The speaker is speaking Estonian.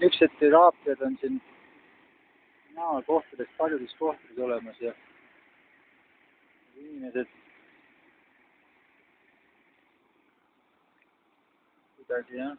niisugused teraapiad on siin maakohtades, paljudes kohtades olemas ja inimesed kuidagi jah.